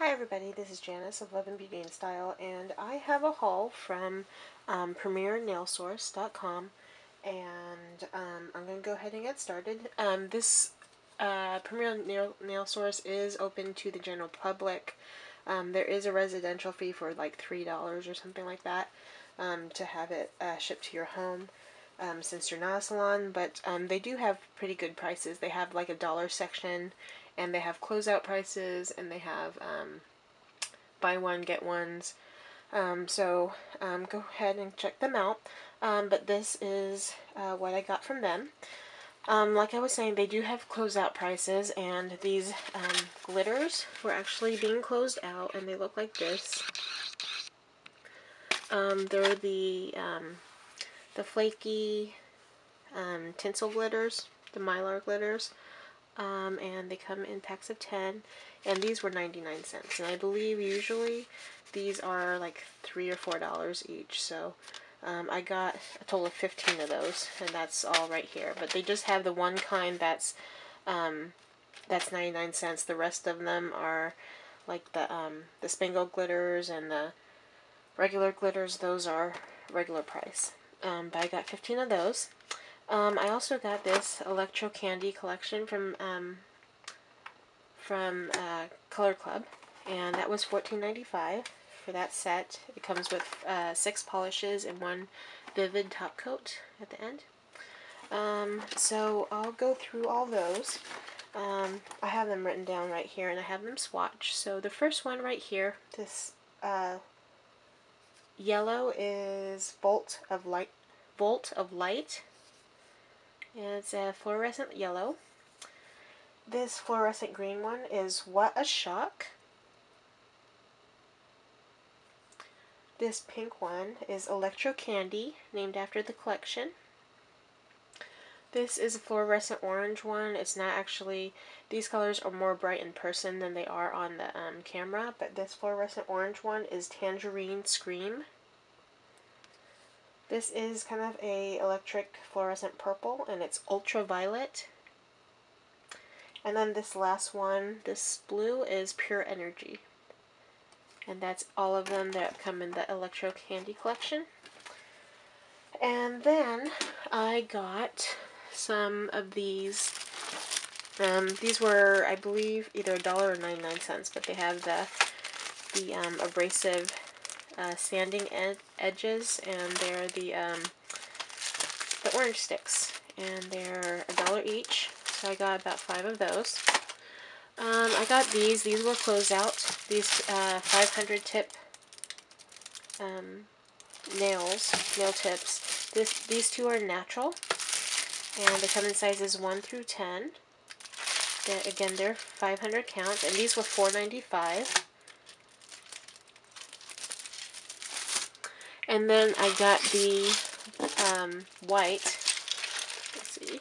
Hi everybody, this is Janice of Love and Beauty and Style, and I have a haul from um, PremierNailSource.com, and um, I'm going to go ahead and get started. Um, this uh, Premier Nail, Nail Source is open to the general public. Um, there is a residential fee for like $3 or something like that um, to have it uh, shipped to your home. Um, since you're not a salon, but um, they do have pretty good prices. They have like a dollar section and they have closeout prices and they have um, buy one get ones. Um, so um, go ahead and check them out. Um, but this is uh, what I got from them. Um, like I was saying they do have closeout prices and these um, glitters were actually being closed out and they look like this. They're the the flaky tinsel glitters the mylar glitters um, and they come in packs of 10 and these were 99 cents. And I believe usually these are like three or four dollars each. So um, I got a total of 15 of those and that's all right here. But they just have the one kind that's um, that's 99 cents. The rest of them are like the um, the spangled glitters and the regular glitters. Those are regular price. Um, but I got 15 of those um, I also got this Electro Candy collection from um, from uh, Color Club, and that was $14.95 for that set. It comes with uh, six polishes and one vivid top coat at the end. Um, so I'll go through all those. Um, I have them written down right here, and I have them swatched. So the first one right here, this uh, yellow is Bolt of Light. Bolt of Light it's a fluorescent yellow. This fluorescent green one is What a Shock. This pink one is Electro Candy, named after the collection. This is a fluorescent orange one. It's not actually, these colors are more bright in person than they are on the um, camera, but this fluorescent orange one is Tangerine Scream. This is kind of a electric fluorescent purple and it's ultraviolet. And then this last one, this blue, is Pure Energy. And that's all of them that come in the Electro Candy collection. And then I got some of these. Um, these were, I believe, either a dollar or 99 cents, but they have the the um, abrasive uh, sanding ed edges, and they're the um, the orange sticks, and they're a dollar each. So I got about five of those. Um, I got these. These were closeout. These uh, 500 tip um, nails, nail tips. This, these two are natural, and they come in sizes 1 through 10. They're, again, they're 500 count, and these were 4.95. And then I got the um, white. Let's see.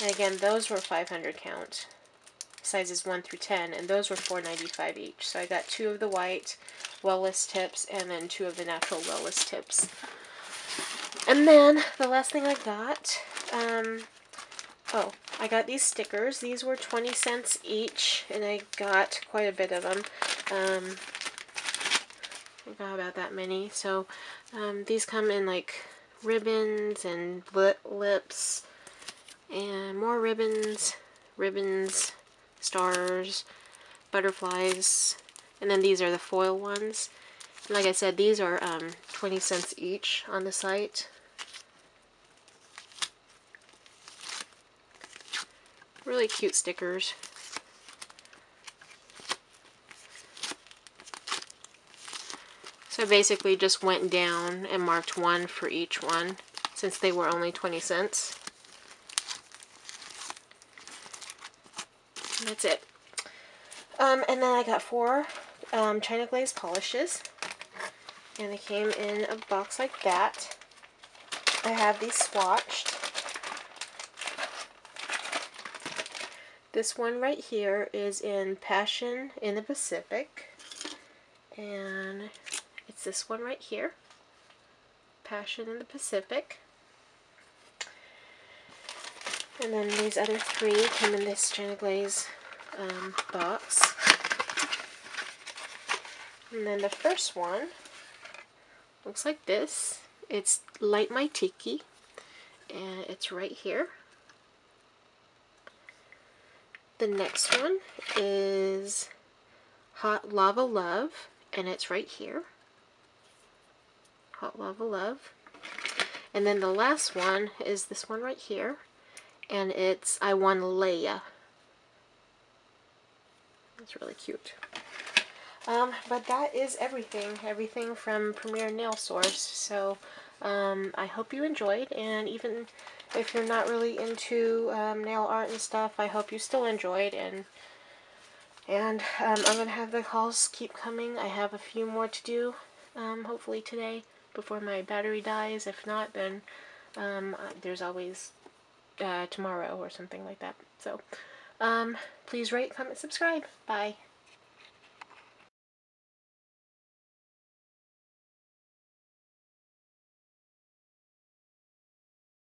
And again, those were 500 count, sizes 1 through 10, and those were 4.95 each. So I got two of the white Wellis tips and then two of the natural Wellis tips. And then the last thing I got, um, oh, I got these stickers. These were 20 cents each, and I got quite a bit of them. Um, I got about that many. So um, these come in like ribbons and lips and more ribbons, ribbons, stars, butterflies, and then these are the foil ones. And like I said, these are um, 20 cents each on the site. Really cute stickers. I basically just went down and marked one for each one since they were only 20 cents. And that's it. Um, and then I got four um, China Glaze polishes. And they came in a box like that. I have these swatched. This one right here is in Passion in the Pacific. And it's this one right here. Passion in the Pacific. And then these other three come in this China Glaze um, box. And then the first one looks like this. It's Light My Tiki, and it's right here. The next one is Hot Lava Love, and it's right here. Hot Lava Love. And then the last one is this one right here, and it's I Wanna Lei Ya. It's really cute. Um, but that is everything, everything from Premier Nail Source. So um, I hope you enjoyed, and even if you're not really into um, nail art and stuff, I hope you still enjoyed. And and um, I'm gonna have the calls keep coming. I have a few more to do, um, hopefully today before my battery dies. If not, then um, uh, there's always uh, tomorrow or something like that. So um, please rate, comment, subscribe. Bye.